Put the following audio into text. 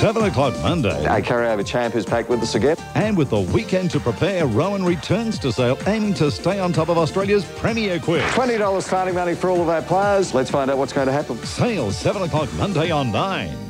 7 o'clock Monday. Our carryover champ is back with us again. And with the weekend to prepare, Rowan returns to sale, aiming to stay on top of Australia's premier quiz. $20 starting money for all of our players. Let's find out what's going to happen. Sale 7 o'clock Monday on 9.